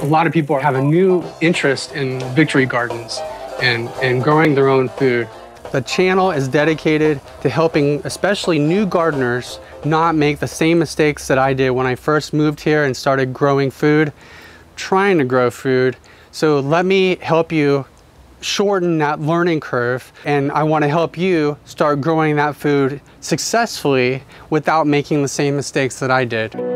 A lot of people have a new interest in victory gardens and, and growing their own food. The channel is dedicated to helping especially new gardeners not make the same mistakes that I did when I first moved here and started growing food, trying to grow food. So let me help you shorten that learning curve and I want to help you start growing that food successfully without making the same mistakes that I did.